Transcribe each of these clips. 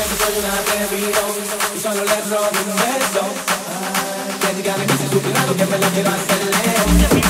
Que the version I can't read on. You tryna let it all in the bed, though. Then you.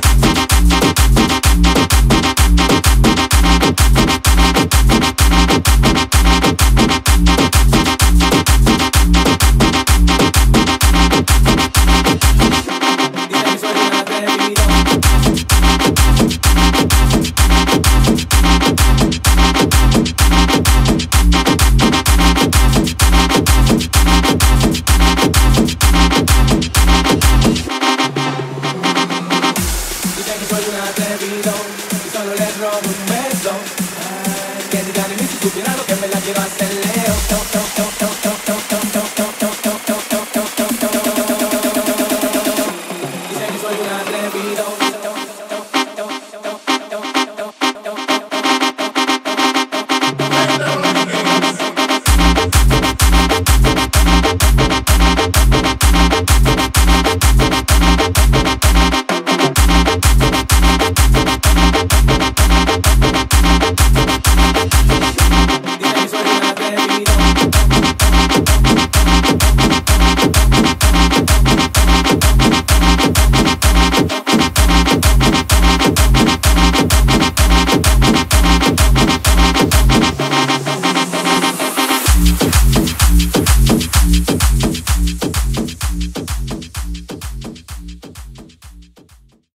フフフフフ。solo le trovo un mezzo. Eh, che ti dà l'inizio subito うん。